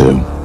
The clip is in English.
too.